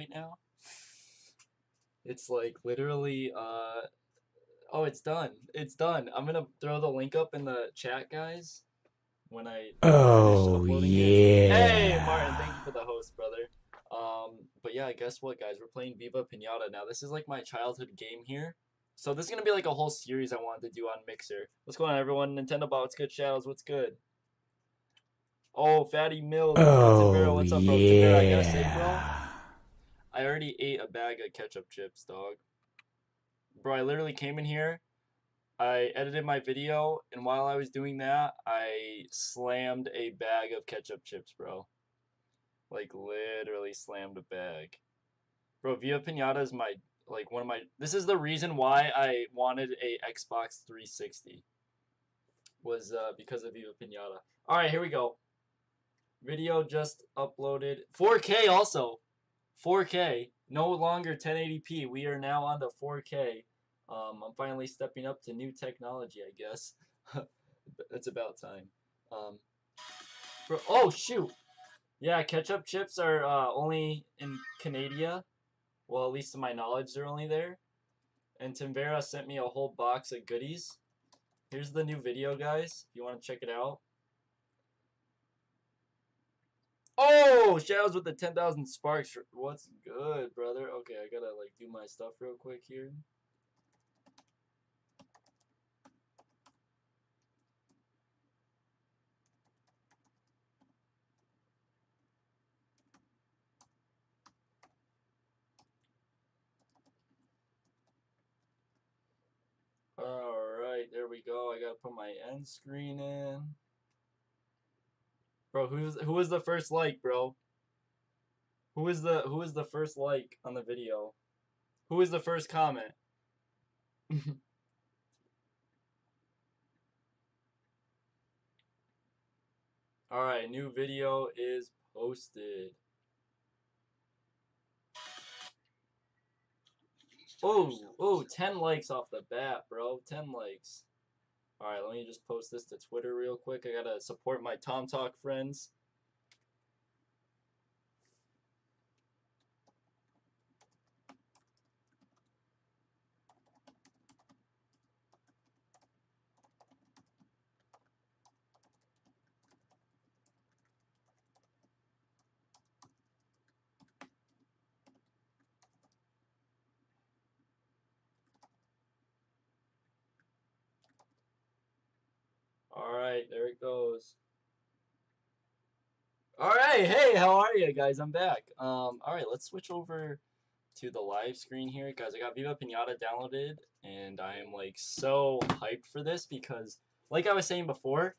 right now. It's like literally, uh, oh, it's done. It's done. I'm gonna throw the link up in the chat, guys. When I Oh yeah. Hey. Martin, thank you for the host, brother. Um, but yeah, guess what, guys? We're playing Viva Pinata now. This is like my childhood game here. So this is gonna be like a whole series I wanted to do on Mixer. What's going on, everyone? Nintendo Bot, what's good? Shadows, what's good? Oh, Fatty Mills. Tavera, Oh what's up, bro? Tavera, I gotta say, bro, yeah. I already ate a bag of ketchup chips, dog. Bro, I literally came in here. I edited my video, and while I was doing that, I slammed a bag of ketchup chips, bro. Like literally slammed a bag. Bro, Viva Pinata is my like one of my. This is the reason why I wanted a Xbox 360. Was uh, because of Viva Pinata. All right, here we go. Video just uploaded. 4K also. 4K. No longer 1080p. We are now on the 4K. Um, I'm finally stepping up to new technology, I guess. it's about time. Um, bro, oh shoot! Yeah, ketchup chips are uh, only in Canada. Well, at least to my knowledge, they're only there. And Timbera sent me a whole box of goodies. Here's the new video, guys. If you want to check it out. Oh, Shadows with the 10,000 sparks. What's good, brother? Okay, I gotta like do my stuff real quick here. Alright, there we go. I gotta put my end screen in. Bro, who's who was the first like, bro? Who is the who is the first like on the video? Who is the first comment? Alright, new video is posted. Oh, oh, 10 likes off the bat, bro. 10 likes. Alright, let me just post this to Twitter real quick. I gotta support my Tom Talk friends. Alright, there it goes. Hey, how are you guys? I'm back. Um, alright, let's switch over to the live screen here. Guys, I got Viva Pinata downloaded, and I am like so hyped for this because, like I was saying before,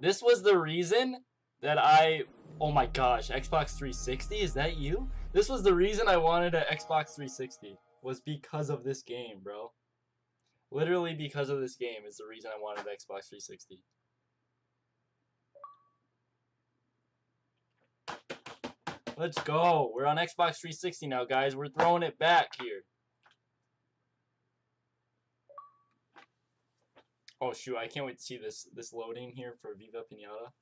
this was the reason that I. Oh my gosh, Xbox 360? Is that you? This was the reason I wanted an Xbox 360. Was because of this game, bro. Literally because of this game is the reason I wanted Xbox 360. Let's go. We're on Xbox 360 now, guys. We're throwing it back here. Oh shoot, I can't wait to see this this loading here for Viva Pinata.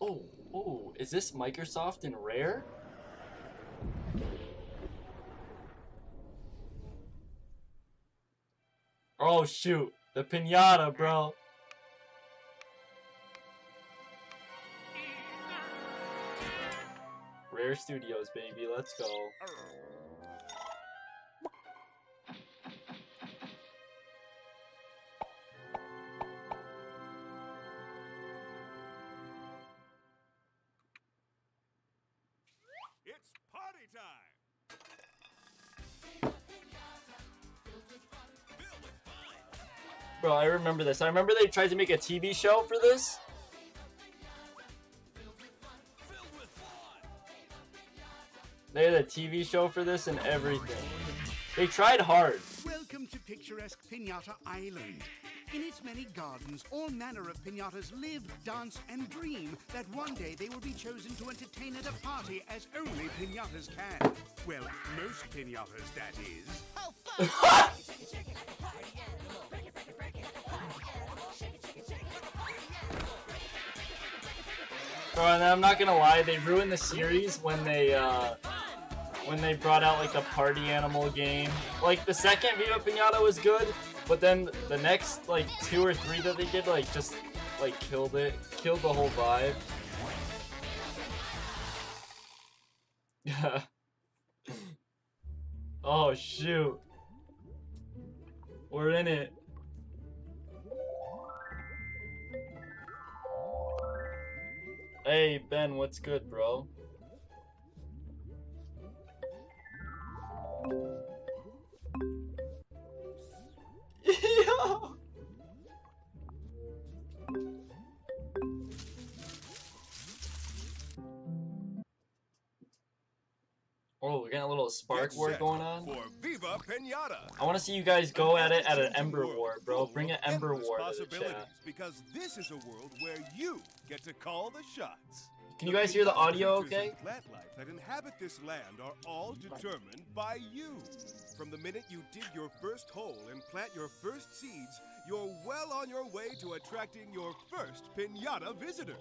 Oh, oh, is this Microsoft and Rare? Oh shoot, the pinata, bro. Rare Studios, baby, let's go. It's party time! Bro, I remember this. I remember they tried to make a TV show for this. They had a TV show for this and everything. They tried hard. Welcome to picturesque Pinata Island. In its many gardens, all manner of pinatas live, dance, and dream that one day they will be chosen to entertain at a party as only pinatas can. Well, most pinatas, that is. Oh, Bro, and I'm not gonna lie, they ruined the series when they uh when they brought out like the party animal game. Like the second Viva Pinata was good, but then the next like two or three that they did like just like killed it, killed the whole vibe. oh shoot. We're in it. Hey Ben, what's good, bro? A little spark war going on. For Viva Pinata. I want to see you guys go at it at an Ember War, bro. Bring an Ember War to the chat. Because this is a world where you get to call the shots. Can you guys hear the audio okay? Plant life that inhabit this land are all determined by you. From the minute you dig your first hole and plant your first seeds, you're well on your way to attracting your first pinata visitors.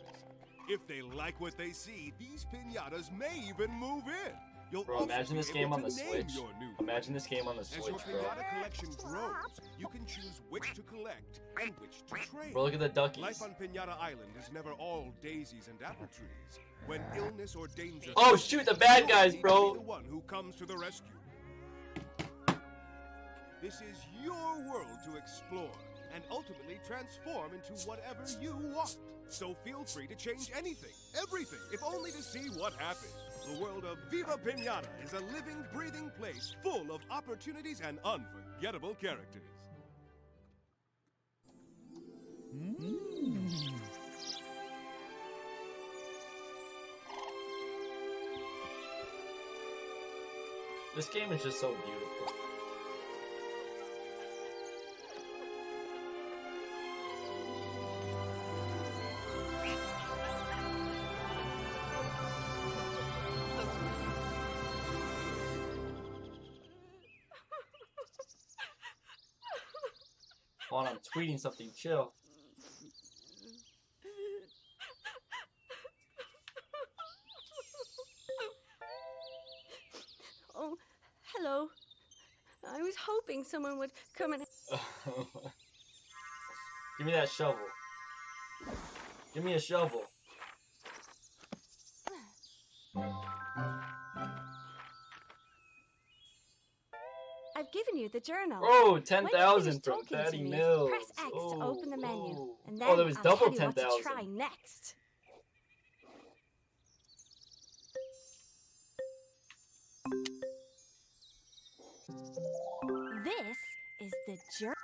If they like what they see, these pinatas may even move in. Bro, imagine this game on the Switch. Imagine this game on the Switch, bro. collection grows, you can choose which to collect and which to trade. Bro, look at the duckies. Life on Pinata Island is never all daisies and apple trees. When illness or danger Oh, shoot, the bad guys, bro. the one who comes to the rescue. This is your world to explore and ultimately transform into whatever you want. So feel free to change anything, everything, if only to see what happens. The world of Viva Pinata is a living, breathing place full of opportunities and unforgettable characters. This game is just so beautiful. Tweeting something. Chill. Oh, hello. I was hoping someone would come and. Give me that shovel. Give me a shovel. You the journal. Oh, 10,000 from talking to Fatty me, Mills. Press X oh, to open oh, the menu, oh. and then oh, there was I'll double tell to 10,000. try next. This is the journal.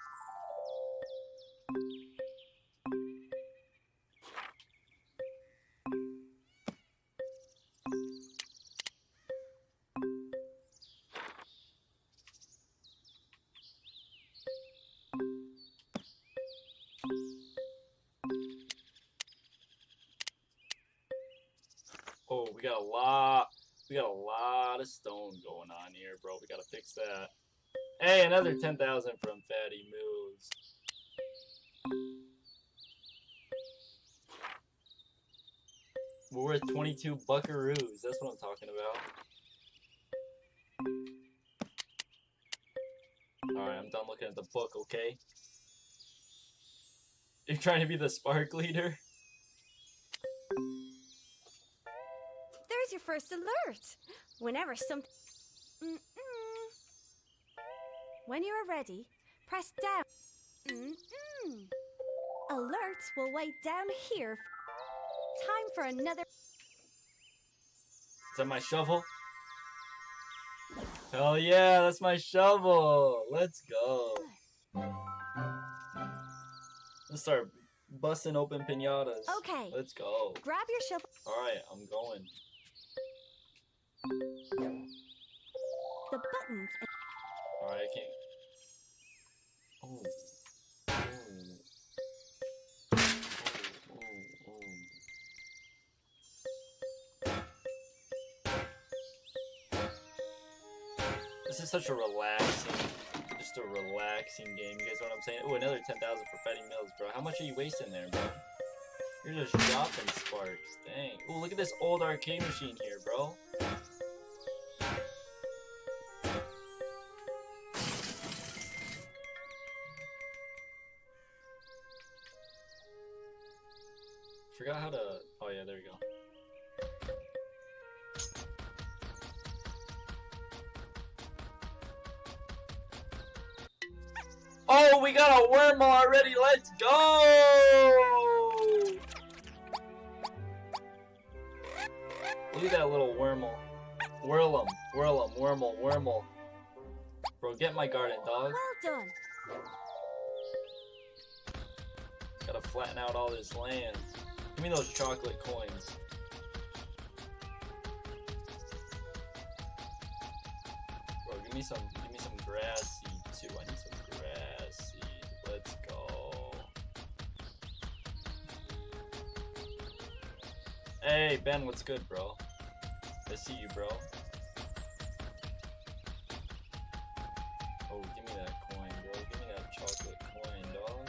Another 10,000 from Fatty Mills. We're worth 22 buckaroos. That's what I'm talking about. Alright, I'm done looking at the book, okay? You're trying to be the spark leader? There's your first alert. Whenever something. Ready, press down. Mm-mm. Alerts will wait down here. Time for another. Is that my shovel? Hell yeah, that's my shovel. Let's go. Let's start busting open pinatas. Okay. Let's go. Grab your shovel. Alright, I'm going. This is such a relaxing, just a relaxing game. You guys know what I'm saying? Oh, another 10,000 for Fatty Mills, bro. How much are you wasting there, bro? You're just dropping sparks. Dang. Ooh, look at this old arcade machine here, bro. We got a wormhole already. Let's go! Look at that little wormhole. Whirl 'em, whirl 'em, wormhole, wormhole. Bro, get my garden, dog. Well done. Gotta flatten out all this land. Give me those chocolate coins. Bro, give me some Hey Ben, what's good, bro? I see you, bro. Oh, give me that coin, bro. Give me that chocolate coin, dog.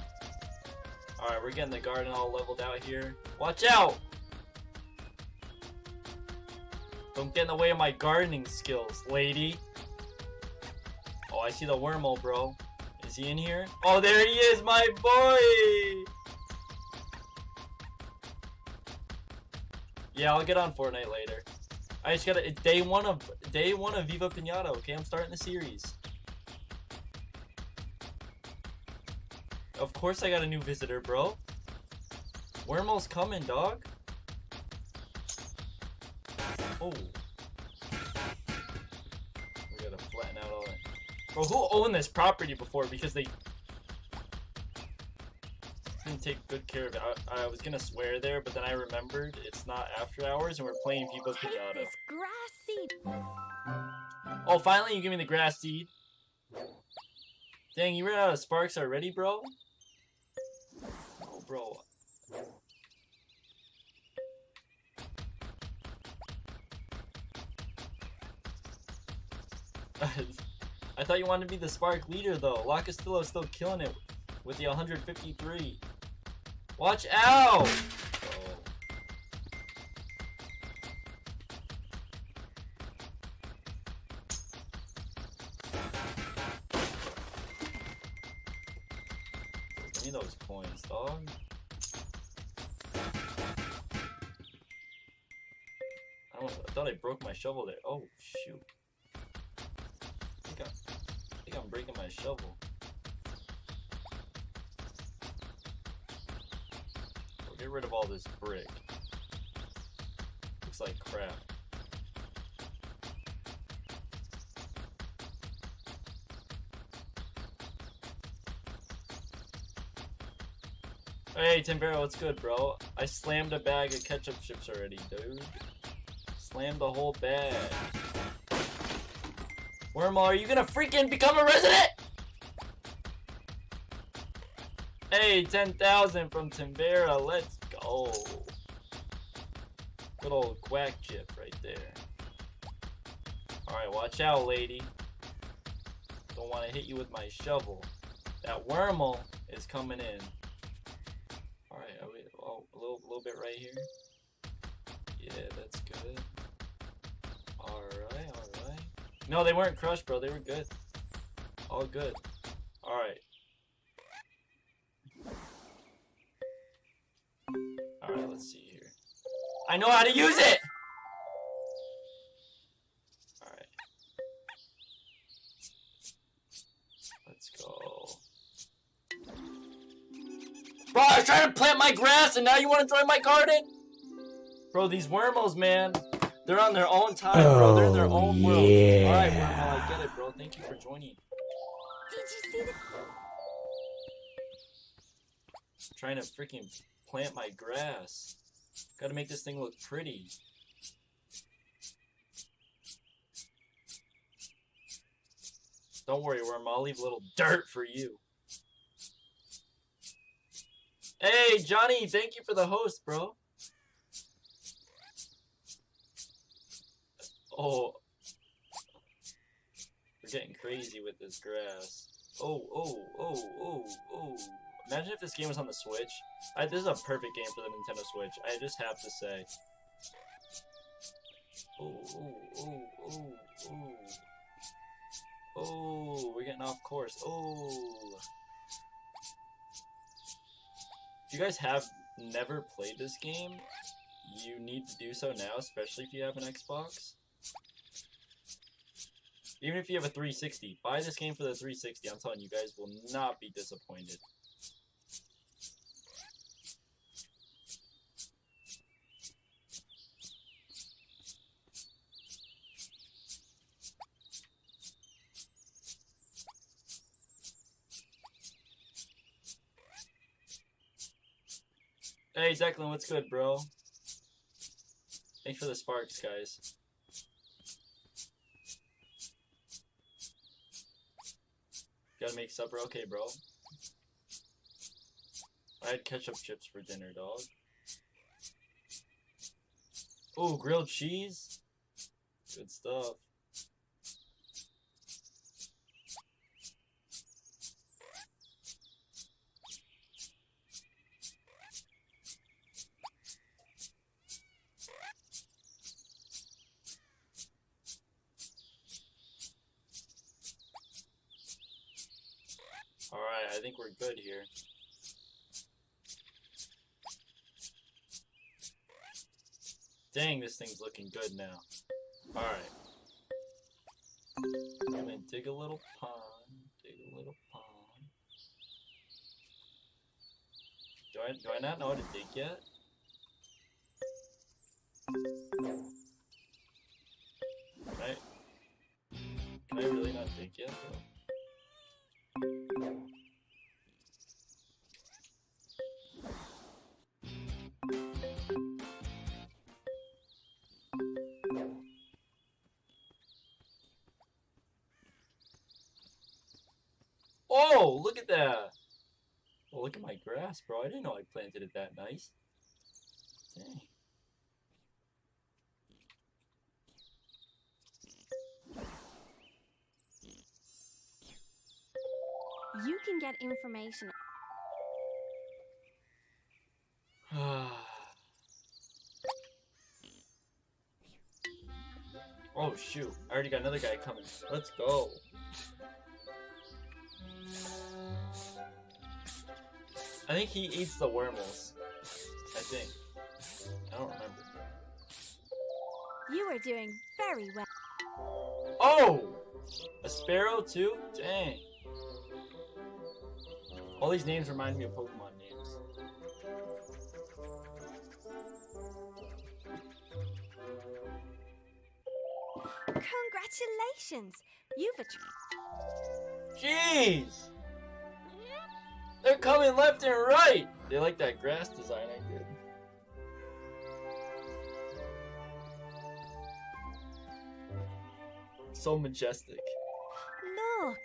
Alright, we're getting the garden all leveled out here. Watch out! Don't get in the way of my gardening skills, lady. Oh, I see the wormhole, bro. Is he in here? Oh, there he is, my boy! Yeah, I'll get on Fortnite later. I just gotta day one of day one of Viva Pinata, okay? I'm starting the series. Of course I got a new visitor, bro. Wormhole's coming, dog. Oh. We gotta flatten out all that. Bro, who owned this property before? Because they didn't take good care of it. I, I was gonna swear there, but then I remembered it's not after hours and we're playing Viva Take Pinata. this grass seed. Oh, finally you give me the grass seed. Dang, you ran out of sparks already, bro? Oh, bro. I thought you wanted to be the spark leader, though. La Castillo's still killing it with the 153. Watch out! Give me those coins, dog. I, thought I broke my shovel there. Oh, shoot. I think I'm breaking my shovel. Get rid of all this brick. Looks like crap. Hey, Timbero, what's good, bro? I slammed a bag of ketchup chips already, dude. Slammed the whole bag. Wormhole, are you gonna freaking become a resident? Hey, 10,000 from Timbera, let's go. Good old quack chip right there. Alright, watch out, lady. Don't want to hit you with my shovel. That wormhole is coming in. Alright, oh, a little, little bit right here. Yeah, that's good. Alright, alright. No, they weren't crushed, bro. They were good. All good. I know how to use it! Alright. Let's go. Bro, I was trying to plant my grass and now you want to join my garden? Bro, these wormholes, man. They're on their own time, oh, bro. They're in their Oh, own world. yeah. Alright, wormhole, I get it, bro. Thank you for joining. Did you see the trying to freaking plant my grass. Gotta make this thing look pretty. Don't worry, Worm. I'll leave a little dirt for you. Hey, Johnny, thank you for the host, bro. Oh. We're getting crazy with this grass. Oh, oh, oh, oh, oh. Imagine if this game was on the Switch. I, this is a perfect game for the Nintendo Switch. I just have to say. Ooh, ooh, ooh, ooh. Oh, we're getting off course. Oh. If you guys have never played this game, you need to do so now, especially if you have an Xbox. Even if you have a 360, buy this game for the 360. I'm telling you, you guys will not be disappointed. Hey Declan, what's good, bro? Thanks for the sparks, guys. Gotta make supper, okay, bro. I had ketchup chips for dinner, dog. Oh, grilled cheese? Good stuff. Alright, I think we're good here. Dang, this thing's looking good now. Alright. I'm gonna dig a little pond, dig a little pond. Do I, do I not know how to dig yet? I, can I really not dig yet, though? Oh, look at! Oh, look at my grass, bro. I didn't know I planted it that nice. Dang. You can get information. oh shoot! I already got another guy coming. Let's go. I think he eats the wormholes. I think. I don't remember. You are doing very well. Oh! A sparrow too? Dang. All these names remind me of Pokemon names. Congratulations! You've achieved. Jeez! They're coming left and right! They like that grass design I did. So majestic. look.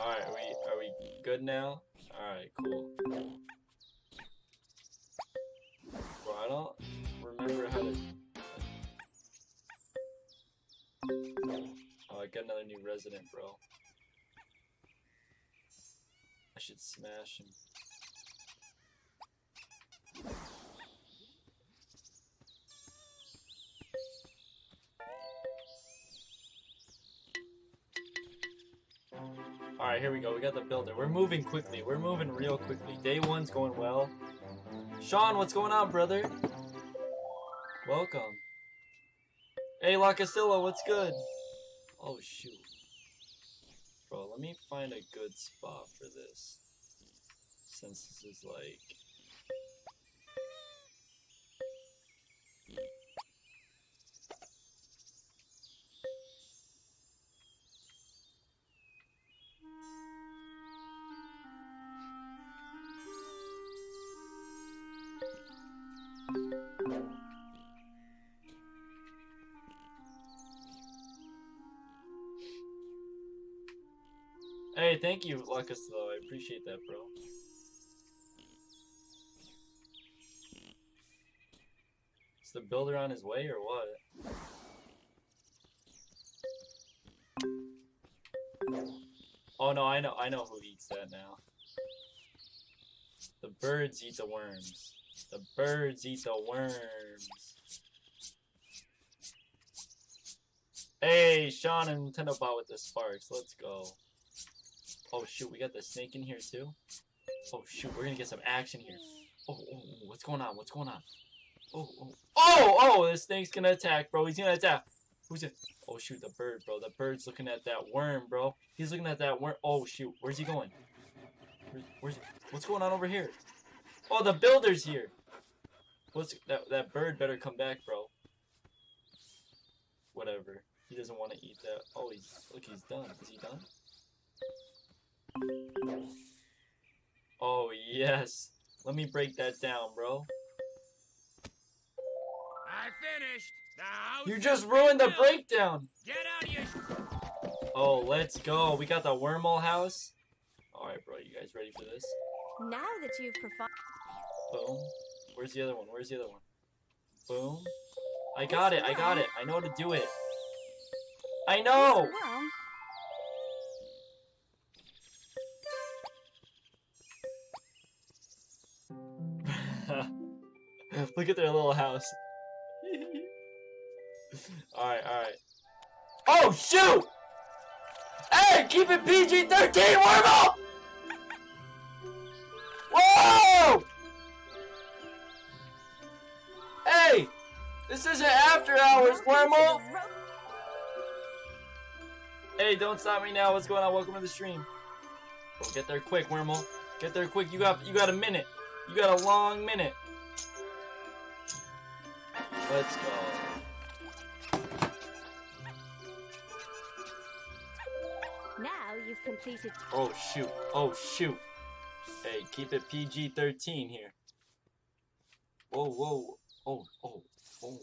Alright, are we are we good now? Alright, cool. Bro, I don't remember how to Oh, I got another new resident, bro. Should smash him. Alright, here we go. We got the builder. We're moving quickly. We're moving real quickly. Day one's going well. Sean, what's going on, brother? Welcome. Hey, La Castillo, what's good? Oh, shoot. Bro, let me find a good spot for this. Since this is like... thank you, Lucas, though. I appreciate that, bro. Is the builder on his way or what? Oh no, I know, I know who eats that now. The birds eat the worms. The birds eat the worms. Hey, Sean and Nintendo Bot with the sparks. Let's go. Oh shoot, we got the snake in here too. Oh shoot, we're gonna get some action here. Oh, oh, oh, what's going on? What's going on? Oh, oh, oh, oh, the snake's gonna attack, bro. He's gonna attack. Who's it? Oh shoot, the bird, bro. The bird's looking at that worm, bro. He's looking at that worm. Oh shoot, where's he going? Where's, where's what's going on over here? Oh, the builder's here. What's that? That bird better come back, bro. Whatever. He doesn't want to eat that. Oh, he's look. He's done. Is he done? Oh yes. Let me break that down, bro. I finished. Now You just ruined the breakdown. Get out, you. Oh, let's go. We got the Whirlm house. All right, bro. You guys ready for this? Now that you've performed. Boom. Where's the other one? Where's the other one? Boom. I got it. I got it. I know how to do it. I know. Look at their little house. alright, alright. Oh, shoot! Hey, keep it PG 13, Whirlm! Whoa! Hey! This isn't after hours, Whirlm! Hey, don't stop me now. What's going on? Welcome to the stream. Get there quick, Whirlm. Get there quick. You got you got a minute. You got a long minute. Let's go. now you've completed. Oh shoot. Oh shoot. Hey, keep it PG-13 here. Whoa, whoa. Oh, oh, oh. Oh.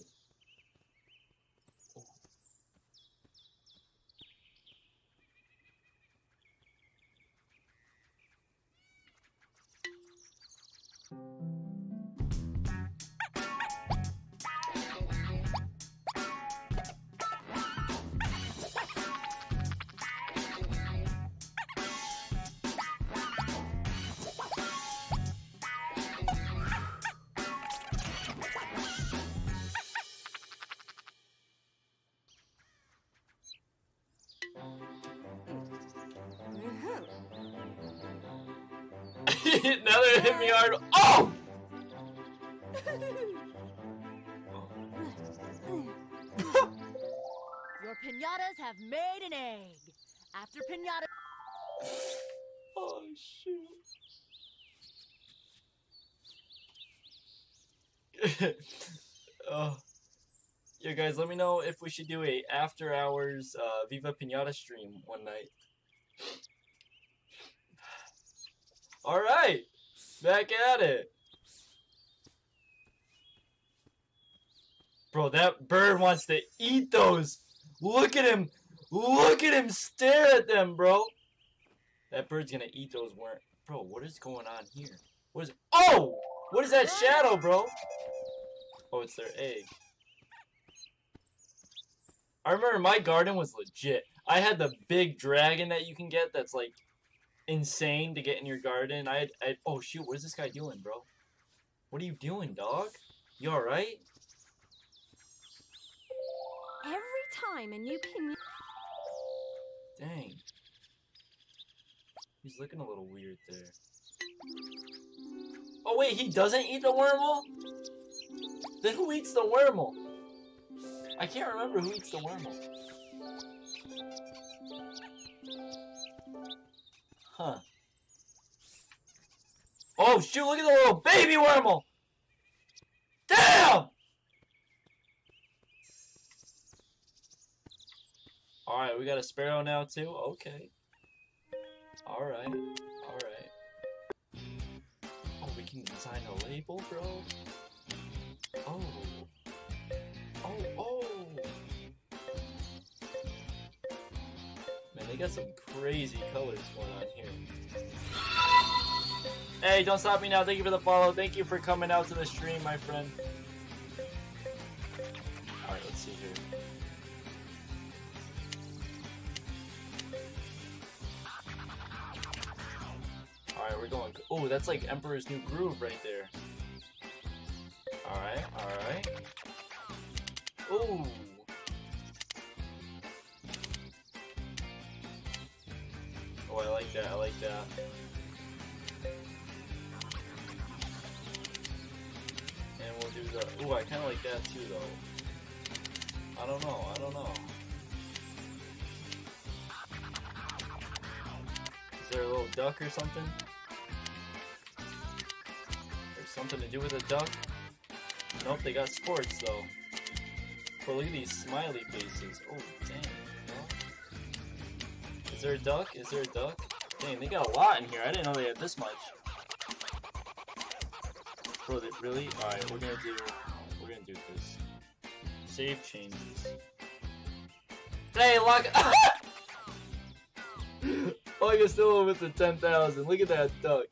Now me hard. Oh! Your pinatas have made an egg. After pinata, Oh shoot. oh. Yeah, guys, let me know if we should do a after hours uh, Viva Pinata stream one night. All right, back at it. Bro, that bird wants to eat those. Look at him. Look at him stare at them, bro. That bird's gonna eat those. Bro, what is going on here? What is Oh! What is that shadow, bro? Oh, it's their egg. I remember my garden was legit. I had the big dragon that you can get that's like insane to get in your garden. I had, I had oh shoot, what is this guy doing, bro? What are you doing, dog? You alright? Every time a new pin. Dang. He's looking a little weird there. Oh wait, he doesn't eat the Whirlm? Then who eats the Whirlm? I can't remember who eats the Whirlm. Huh. Oh shoot, look at the little baby Whirlm! Damn! Alright, we got a sparrow now too? Okay. Alright, alright. Oh, we can design a label, bro? Oh, got some crazy colors going on here. Hey, don't stop me now. Thank you for the follow. Thank you for coming out to the stream, my friend. Alright, let's see here. Alright, we're going. Oh, that's like Emperor's New Groove right there. Alright, alright. Ooh. I like that, I like that. And we'll do the. Ooh, I kind of like that too, though. I don't know, I don't know. Is there a little duck or something? There's something to do with a duck? Nope, they got sports though. But look at these smiley faces. Oh, dang. Is there a duck? Is there a duck? Dang, they got a lot in here. I didn't know they had this much. Bro, they really? Alright, we're gonna do we're gonna do this. Save changes. Hey, look Oh, you're still with the 10,000. Look at that duck.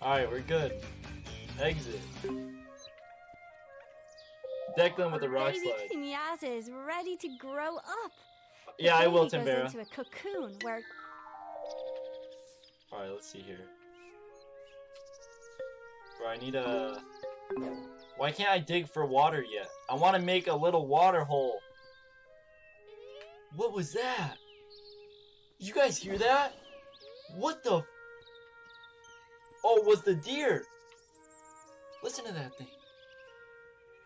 Alright, we're good. Exit. Deck them with the rock Baby slide. Pinata is ready to grow up. The Yeah, I will, baby Timbera. into a cocoon where Alright, let's see here. Bro, I need a... Why can't I dig for water yet? I want to make a little water hole. What was that? You guys hear that? What the... Oh, it was the deer. Listen to that thing.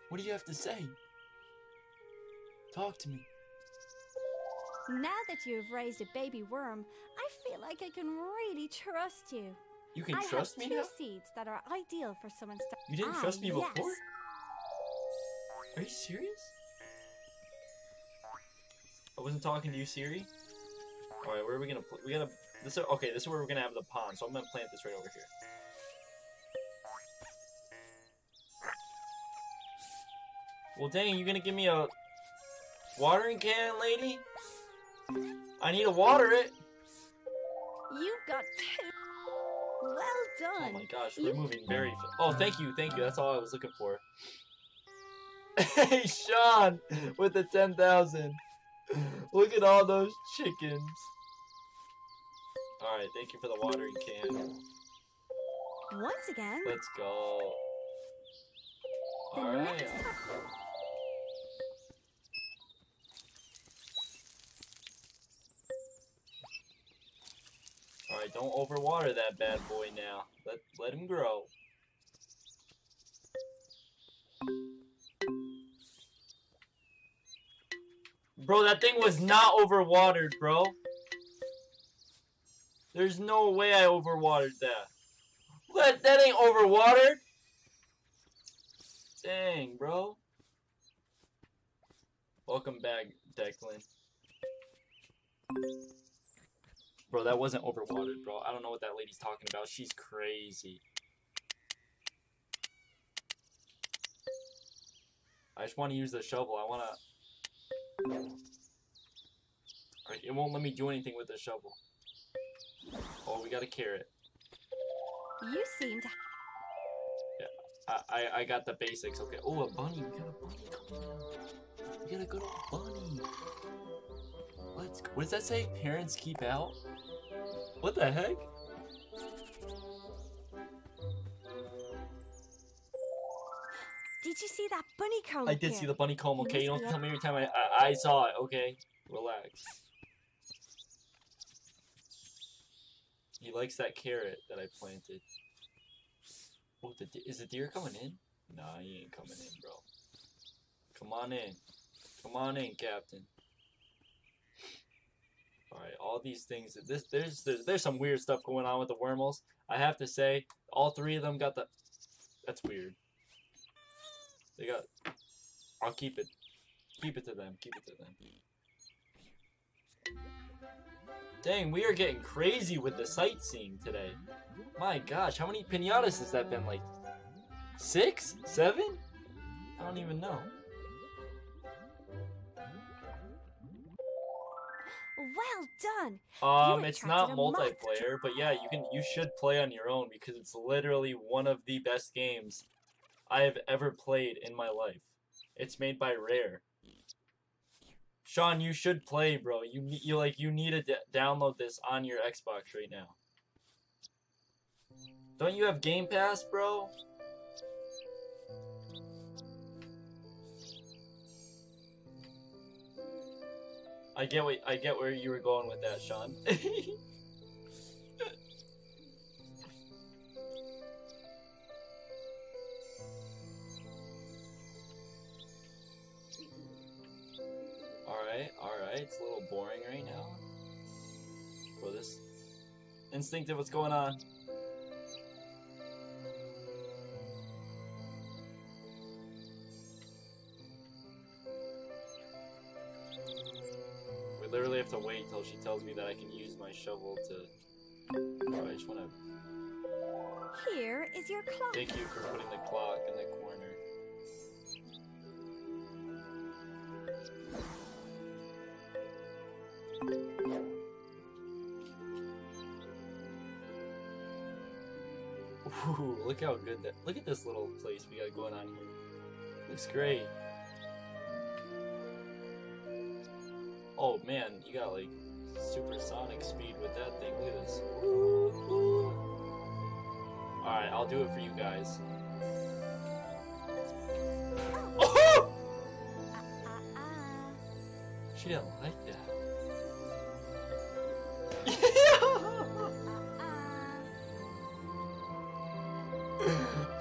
What do you have to say? Talk to me. Now that you've raised a baby worm, I feel like I can really trust you. You can I trust have me two now? seeds that are ideal for someone's. You didn't Ah, trust me yes. before? Are you serious? I wasn't talking to you, Siri. All right, where are we gonna? We gotta. This is, okay. This is where we're gonna have the pond. So I'm gonna plant this right over here. Well, dang, you gonna give me a watering can, lady? I need to water it. You've got two. Well done. Oh my gosh, You- we're moving very fast. Oh, thank you, thank you. That's all I was looking for. Hey, Sean, with the 10,000. Look at all those chickens. Alright, thank you for the watering can. Once again, Let's go. Alright. Alright, don't overwater that bad boy now. Let let him grow. Bro, that thing was not overwatered, bro. There's no way I overwatered that. What? That ain't overwatered? Dang, bro. Welcome back, Declan. Bro, that wasn't overwatered, bro. I don't know what that lady's talking about. She's crazy. I just want to use the shovel. I want to... It won't let me do anything with the shovel. Oh, we got a carrot. You seem to. I, I, I got the basics. Okay. Oh, a bunny. We got a bunny coming out. We got a good bunny. Let's. What does that say? Parents keep out. What the heck? Did you see that Bunnycomb? I did see the Bunnycomb. Okay, you don't tell me every time I, I I saw it. Okay, relax. He likes that carrot that I planted. Oh, the is the deer coming in? Nah, he ain't coming in, bro. Come on in. Come on in, Captain. Alright, all these things. This there's, there's there's some weird stuff going on with the Whirlms. I have to say, all three of them got the. That's weird. They got. I'll keep it. Keep it to them. Keep it to them. Dang, we are getting crazy with the sightseeing today. My gosh, how many pinatas has that been? Like six, seven? I don't even know. Well done. Um, it's not attracted a moth. multiplayer, but yeah, you can you should play on your own because it's literally one of the best games I have ever played in my life. It's made by Rare. Sean, you should play, bro. You you like you need to d- download this on your Xbox right now. Don't you have Game Pass, bro? I get what I get where you were going with that, Sean. alright, alright. It's a little boring right now. For this instinctive, what's going on? Have to wait until she tells me that I can use my shovel to. Oh, I just want to Here is your clock. thank you for putting the clock in the corner. Ooh, look how good that. Look at this little place we got going on here. Looks great. Oh man, you got like supersonic speed with that thing. Look at this. Alright, I'll do it for you guys. Oh! She didn't like that.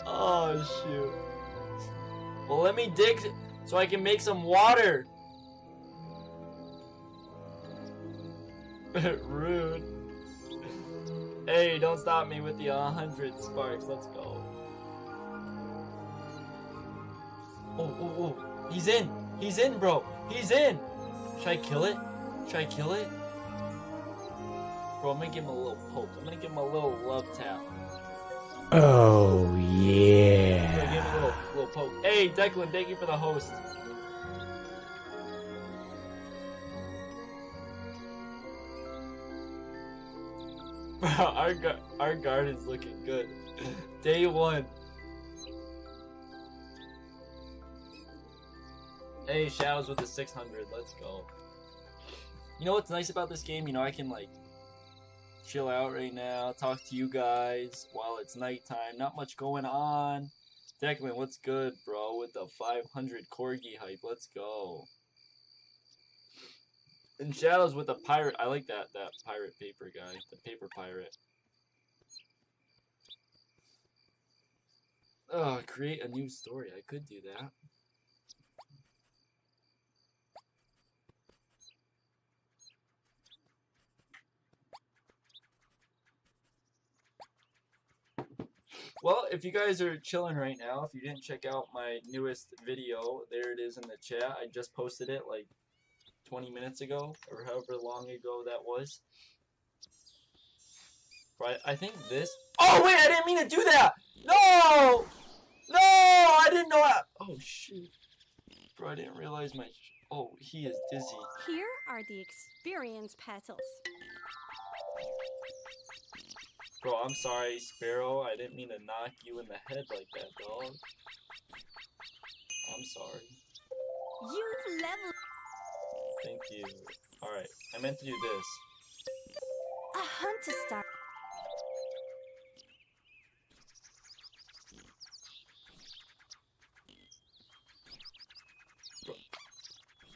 oh shoot. Well, let me dig so I can make some water. Rude. Hey, don't stop me with the 100 sparks. Let's go. Oh, oh, oh. He's in. He's in, bro. He's in. Should I kill it? Should I kill it? Bro, I'm gonna give him a little poke. I'm gonna give him a little love tap. Oh I'm gonna yeah. give him a little, little poke. Hey, Declan, thank you for the host. Our gar- our garden's looking good. Day one. Hey, Shadows with the 600. Let's go. You know what's nice about this game? You know, I can, like, chill out right now, talk to you guys while it's nighttime. Not much going on. Declan, what's good, bro? With the 500 corgi hype. Let's go. And Shadows with the pirate. I like that that pirate paper guy. The paper pirate. Oh, create a new story. I could do that. Well, if you guys are chilling right now, if you didn't check out my newest video, there it is in the chat. I just posted it like 20 minutes ago, or however long ago that was. Right, I think this. Oh wait, I didn't mean to do that. No, no, I didn't know that. Oh shoot, bro, I didn't realize my. Oh, he is dizzy. Here are the experience petals. Bro, I'm sorry, Sparrow. I didn't mean to knock you in the head like that, dog. I'm sorry. You've leveled Thank you. Alright, I meant to do this. a hunter star.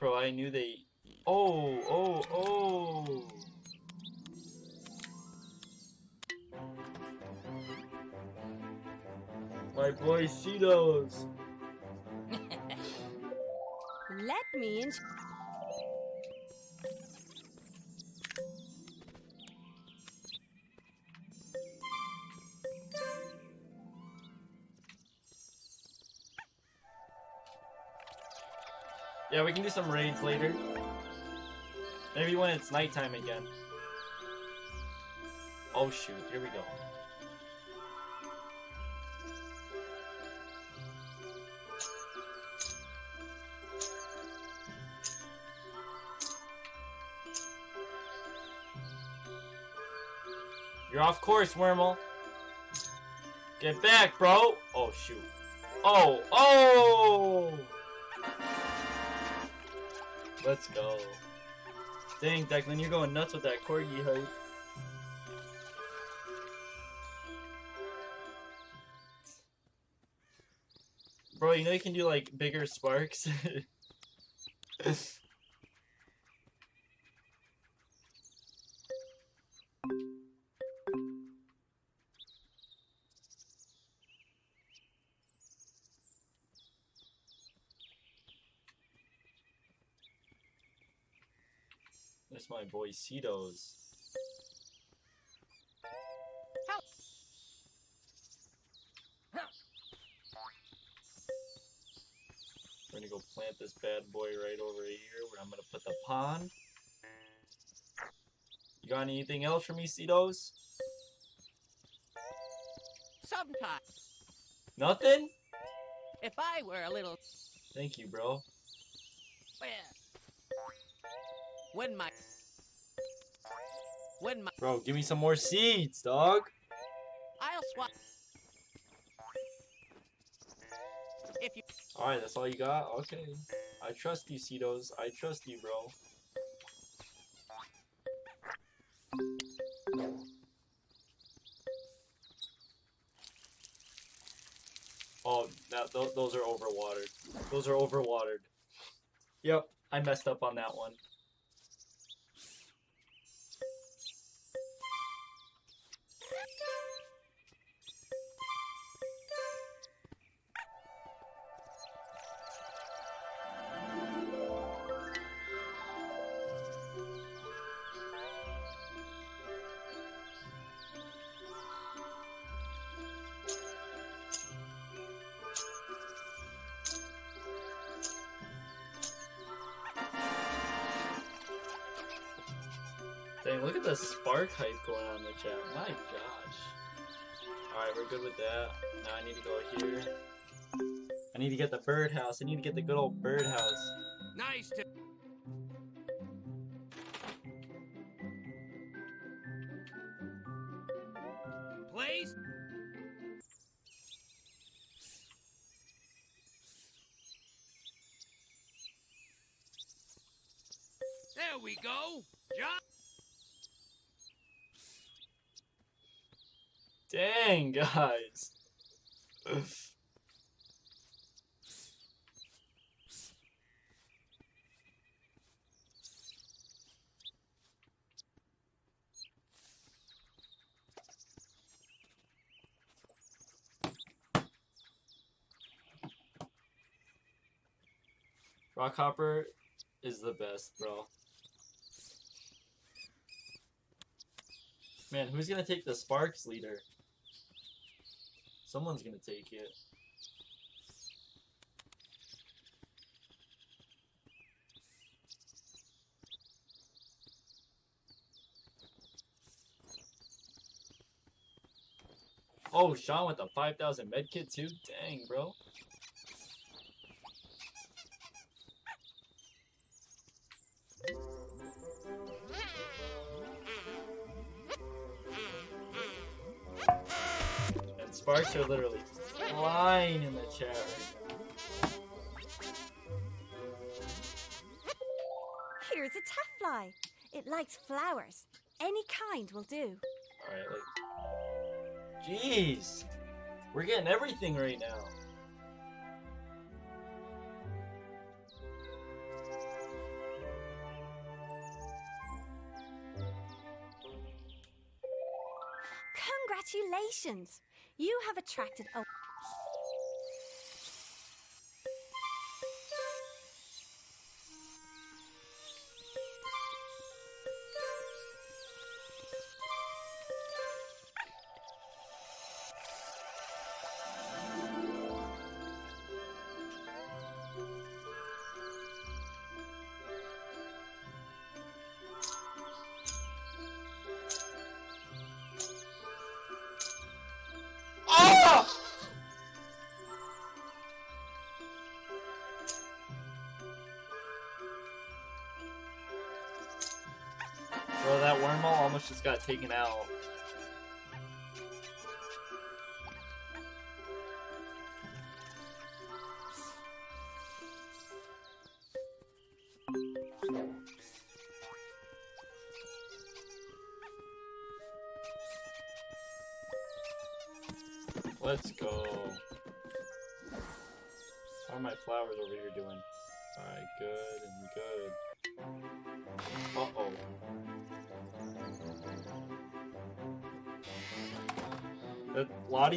Bro, I knew they. Oh, oh, oh! My boy Seedos! Let me. Yeah, we can do some raids later. Maybe when it's nighttime again. Oh shoot, here we go. You're off course, Whirlm. Get back, bro. Oh shoot. Oh, oh! Let's go. Dang, Declan, you're going nuts with that Corgi hype. Bro, you know you can do like bigger sparks? My boy Seedos. We're gonna go plant this bad boy right over here where I'm gonna put the pond. You got anything else for me, Seedos? Sometimes, Nothing? if I were a little, Thank you, bro. well, when my, when my, Bro, give me some more seeds, dog. I'll swap. If you, Alright, that's all you got? Okay. I trust you, Seedos. I trust you, bro. Oh, that, th those are overwatered. Those are overwatered. Yep, I messed up on that one. The spark hype going on in the chat. My gosh. Alright, we're good with that. Now I need to go here. I need to get the birdhouse. I need to get the good old birdhouse. Nice to. Place. There we go. John. Dang, guys. Rockhopper is the best, bro. Man, who's gonna take the Sparks leader? Someone's gonna take it. Oh, Sean with the 5,000 medkit too? Dang, bro. Sparks are literally flying in the chat right Here's a taffly. It likes flowers. Any kind will do. Alright, like. Jeez! We're getting everything right now. Congratulations! You have attracted a. that Whirlm almost just got taken out.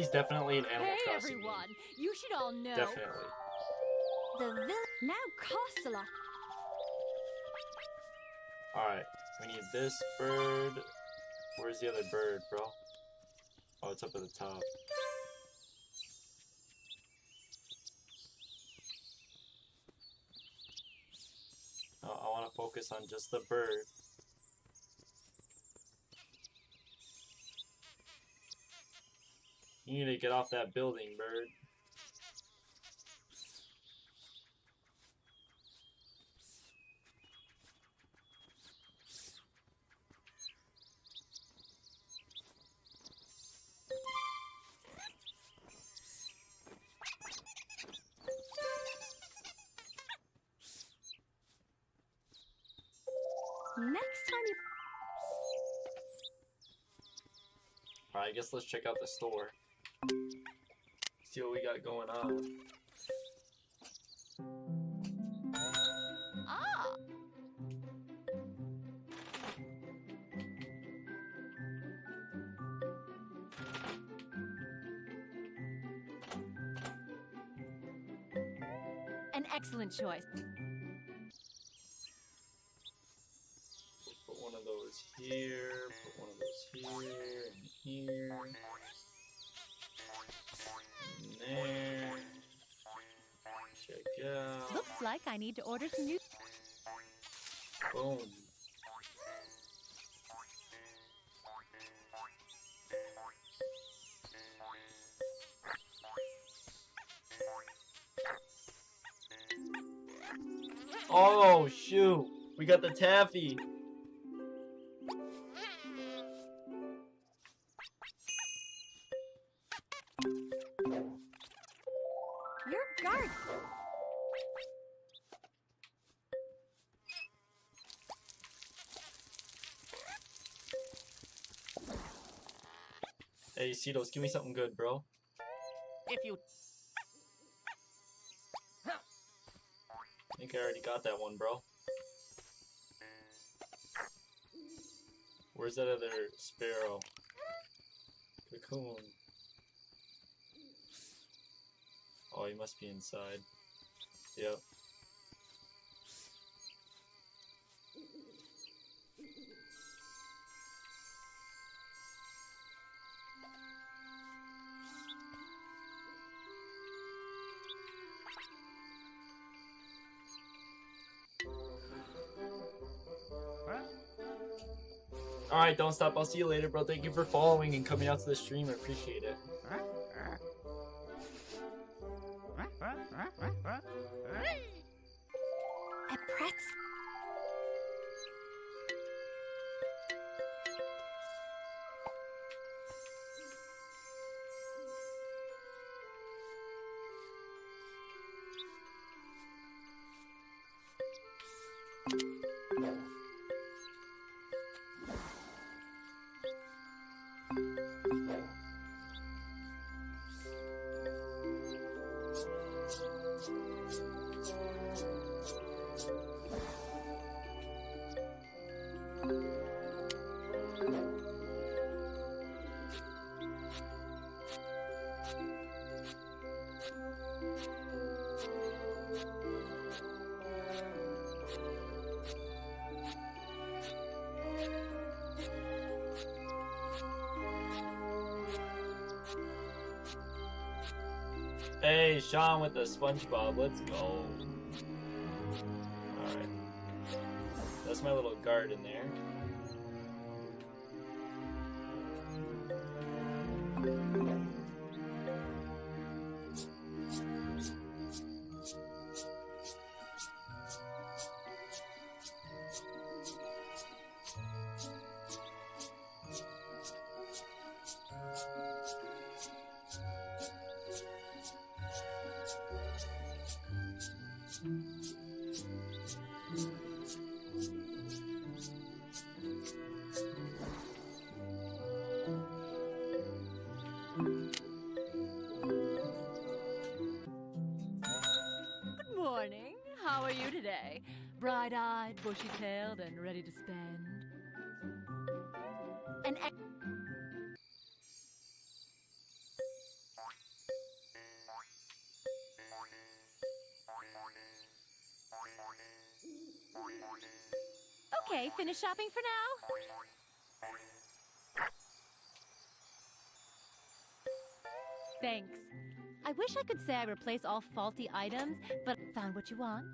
Lottie's definitely an Animal Hey Crossing. everyone, you should all know. Definitely. The village now costs a lot. Alright, we need this bird. Where's the other bird, bro? Oh, it's up at the top. Oh, I want to focus on just the bird. You need to get off that building, bird. Next time you Alright, I guess let's check out the store. What we got going on. Ah, an excellent choice. Put one of those here, put one of those here, and here. There. Check out. Looks like I need to order some new. Boom. Oh shoot! We got the Taffly. Hey, Seedos, give me something good, bro. If you I think I already got that one, bro. Where's that other sparrow? Cocoon. Oh, he must be inside. Yep. Alright, don't stop. I'll see you later, bro. Thank you for following and coming out to the stream. I appreciate it. a Hey, Sean with the SpongeBob. Let's go. Alright. That's my little garden there. Shopping for now? Thanks. I wish I could say I replace all faulty items, but found what you want.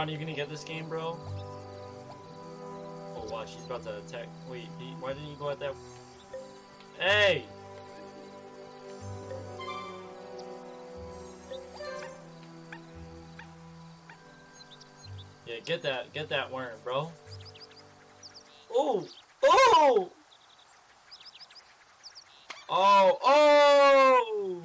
Sean, you gonna get this game, bro? Oh wow, she's about to attack. Wait, he, why didn't you go at that? Hey! Yeah, get that, get that worm, bro. Oh! Oh! Oh!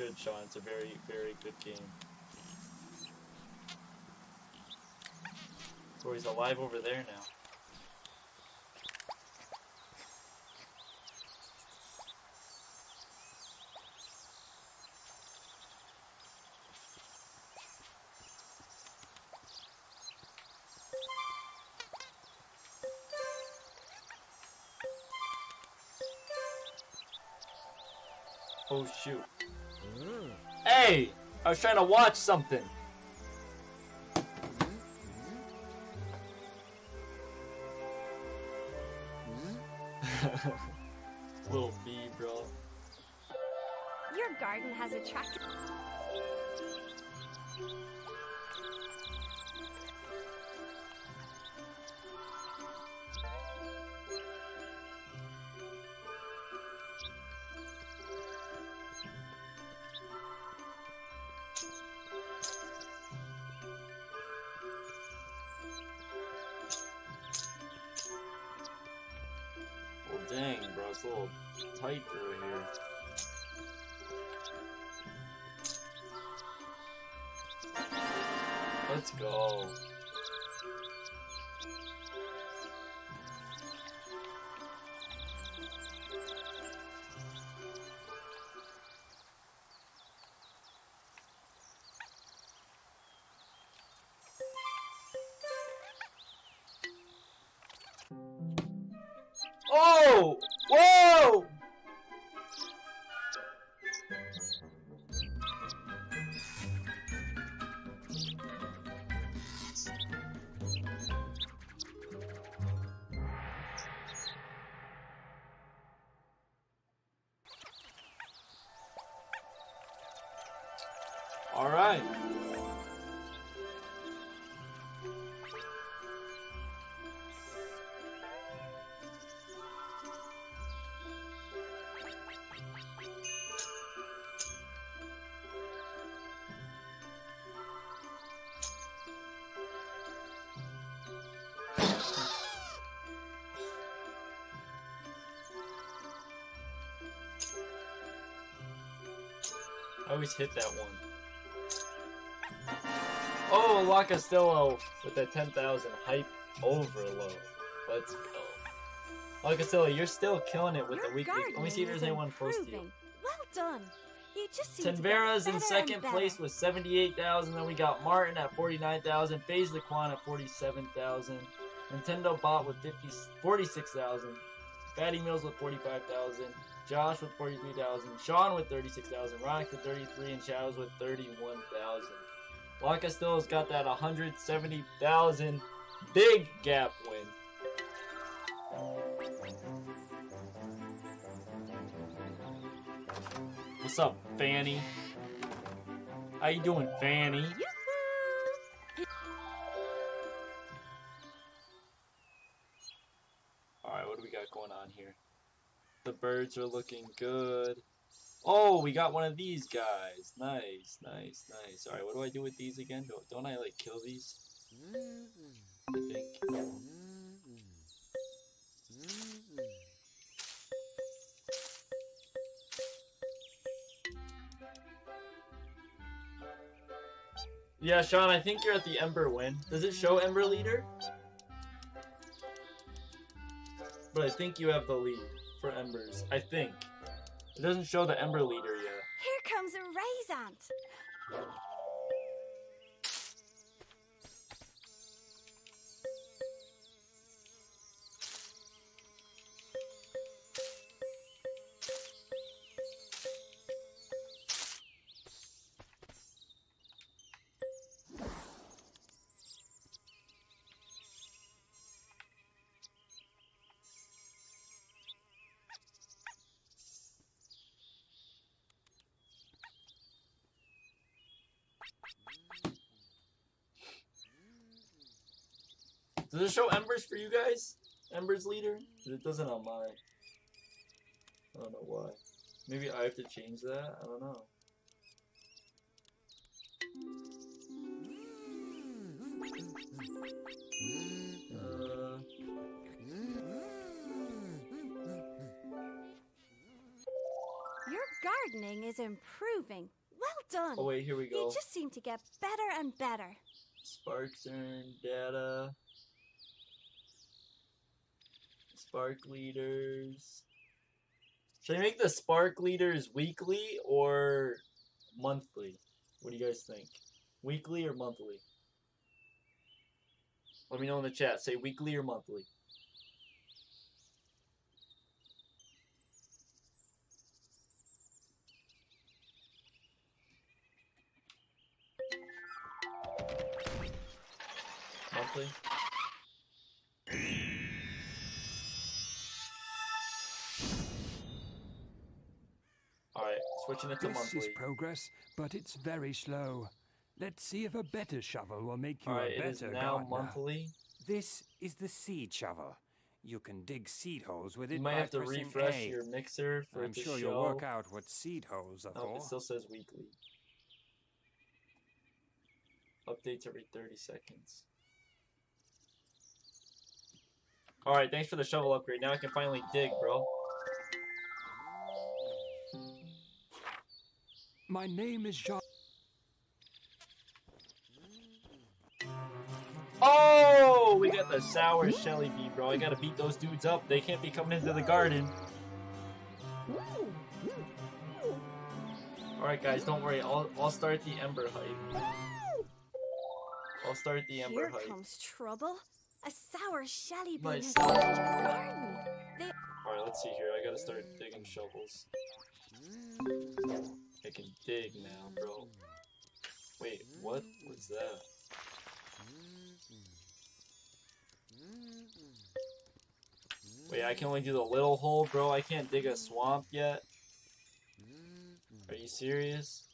Should, Sean. It's a very, very good game. So he's alive over there now. I was trying to watch something. Let's go. I always hit that one. Oh, Lacasillo with the 10,000 hype overload. Let's go. La Castillo, you're still killing it with Your the weekly. Let me see if there's anyone close to you. Well done. You just seem to get Tenvera's in second place with 78,000. Then we got Martin at 49,000. FaZe Laquan at 47,000. Nintendo Bot with 50, 46,000. Fatty Mills with 45,000. Josh with 43,000. Sean with 36,000. Ronick with 33. And Shadows with 31,000. La still has got that 170,000 big gap win. What's up, Fanny? How you doing, Fanny? Birds are looking good. Oh, we got one of these guys. Nice, nice, nice. All right, what do I do with these again? Don't, don't I like kill these? I think. Yeah, Sean, I think you're at the Ember win. Does it show Ember leader? But I think you have the lead for Embers. I think. It doesn't show the Ember leader yet. Here comes a Raisant. Does it show Embers for you guys? Embers leader? It doesn't on mine. I don't know why. Maybe I have to change that? I don't know. Uh, Your gardening is improving. Well done. oh wait, here we go. You just seem to get better and better. Sparks earn data. Spark leaders. Should I make the spark leaders weekly or monthly? What do you guys think? Weekly or monthly? Let me know in the chat. Say weekly or monthly. Monthly? Switching it to This monthly. is progress, but it's very slow. Let's see if a better shovel will make you Alright, a it is better now gardener. monthly. This is the seed shovel. You can dig seed holes with it You might have to refresh A. your mixer for I'm sure show. you'll work out what seed holes are Oh, for. it still says weekly. Updates every 30 seconds. Alright, thanks for the shovel upgrade. Now I can finally dig, bro. My name is John. Oh, we got the sour Shelly bee, bro. I gotta beat those dudes up. They can't be coming into the garden. Alright, guys, don't worry. I'll, I'll start the Ember hype. I'll start the Ember Here hype. comes trouble. A sour Shellybean Nice. has entered your garden. They Alright, let's see here. I gotta start digging shovels. I can dig now, bro. Wait, what was that? Wait, I can only do the little hole, bro. I can't dig a swamp yet. Are you serious?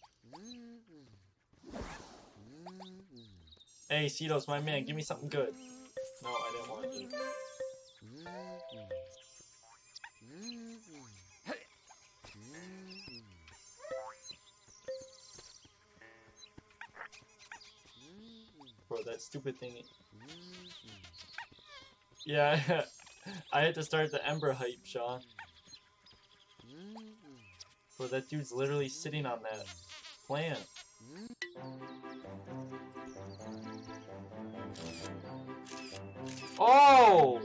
Hey, Seedos, my man, give me something good. No, I didn't want to. Bro, that stupid thing. Yeah, I had to start the Ember hype, Sean. Bro, that dude's literally sitting on that plant. Oh!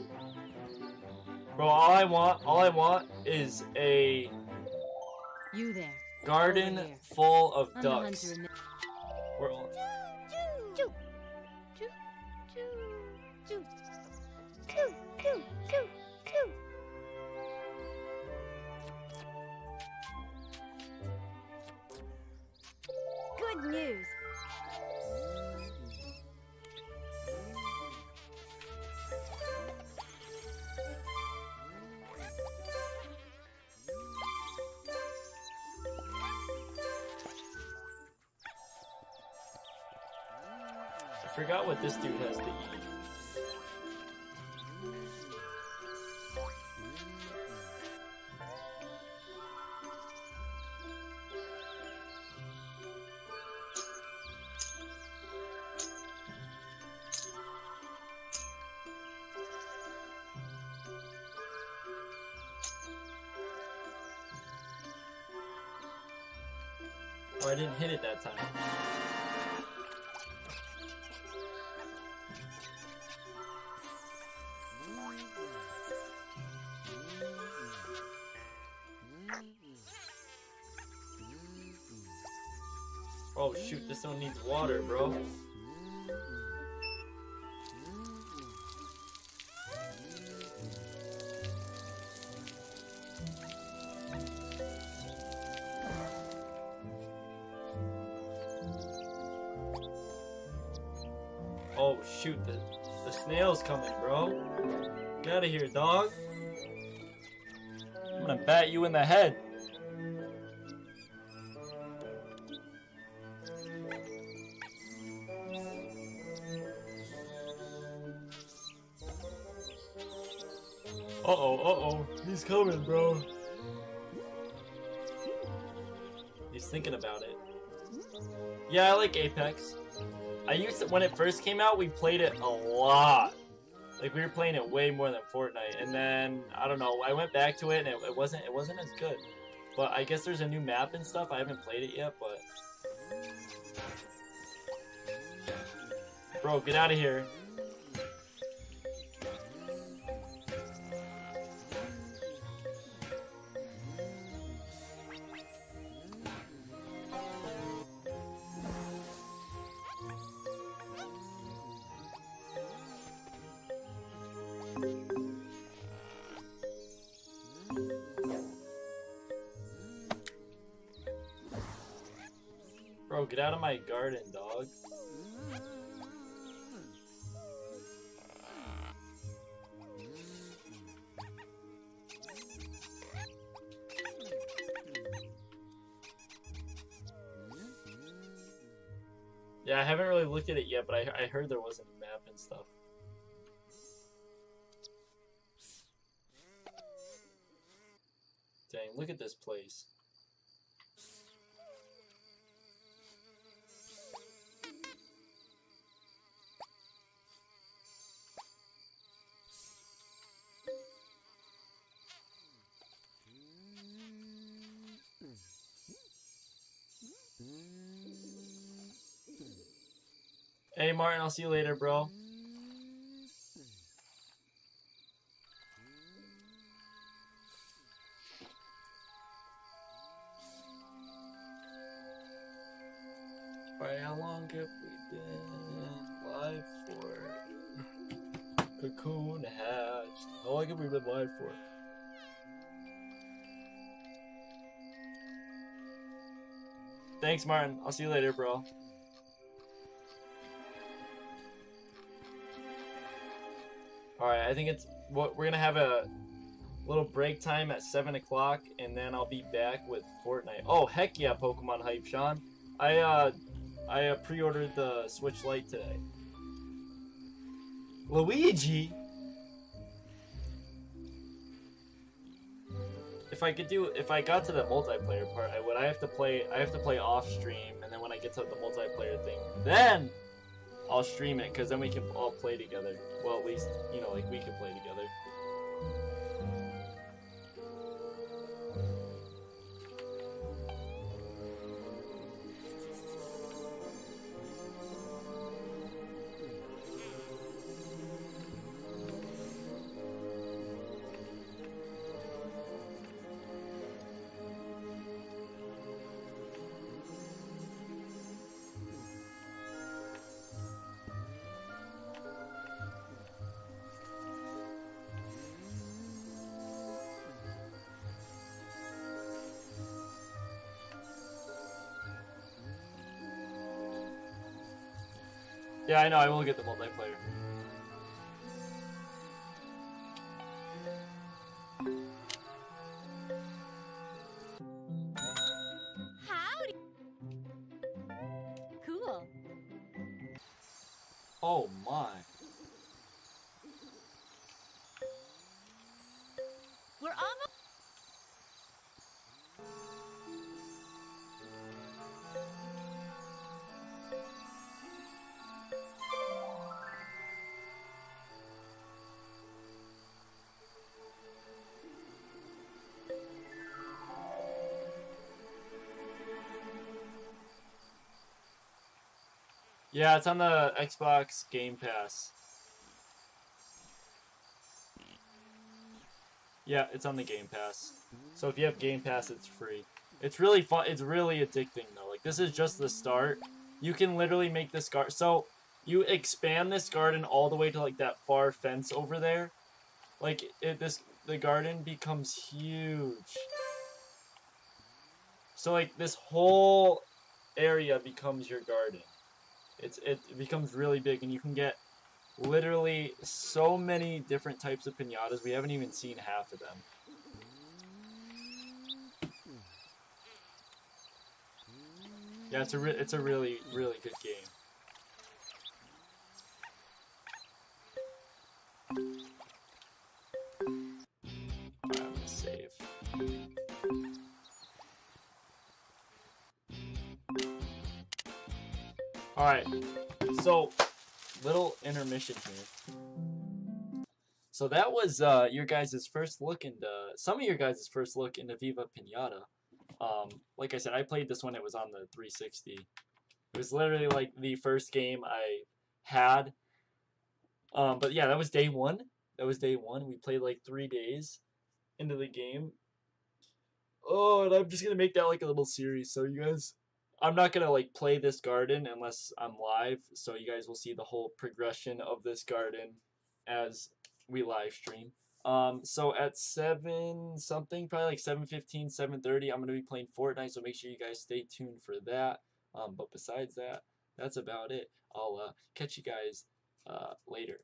Bro, all I want, all I want is a You there. garden full of I'm ducks. We're all- I didn't hit it that time. Oh shoot, this one needs water, bro. Shoot, the, the snail's coming, bro. Get out of here, dog. I'm gonna bat you in the head. Uh-oh, uh-oh. He's coming, bro. He's thinking about it. Yeah, I like Apex. I used to, when it first came out, we played it a lot. Like we were playing it way more than Fortnite, and then I don't know. I went back to it, and it, it wasn't it wasn't as good. But I guess there's a new map and stuff. I haven't played it yet, but bro, get out of here. I, I heard there was a map and stuff. Dang, look at this place. Hey Martin, I'll see you later, bro. Alright, how long have we been live for? Cocoon hatched. How long have we been live for? Thanks, Martin. I'll see you later, bro. Alright, I think it's what we're gonna have a little break time at seven o'clock, and then I'll be back with Fortnite. Oh heck yeah, Pokemon hype, Sean! I uh, I uh, pre-ordered the Switch Lite today. Luigi. If I could do, if I got to the multiplayer part, I would. I have to play. I have to play off stream, and then when I get to the multiplayer thing, then I'll stream it because then we can all play together. Well, at least you know, like we can play together. Yeah, I know. I will get the multiplayer. Yeah, it's on the Xbox Game Pass. Yeah, it's on the Game Pass. So if you have Game Pass, it's free. It's really fun. It's really addicting though. Like this is just the start. You can literally make this garden. So you expand this garden all the way to like that far fence over there. Like it, this, the garden becomes huge. So like this whole area becomes your garden. It's it becomes really big, and you can get literally so many different types of pinatas. We haven't even seen half of them. Yeah, it's a it's a really really good game. Alright, so little intermission here. So that was uh, your guys' first look into some of your guys' first look into Viva Pinata. Um, like I said, I played this when it was on the 360. It was literally like the first game I had. Um, but yeah, that was day one. That was day one. We played like three days into the game. Oh, and I'm just gonna make that like a little series. So you guys, I'm not gonna like play this garden unless I'm live. So you guys will see the whole progression of this garden as we live stream. Um, so at seven something, probably like 7:15, 7:30, I'm gonna be playing Fortnite. So make sure you guys stay tuned for that. Um, but besides that, that's about it. I'll uh, catch you guys uh, later.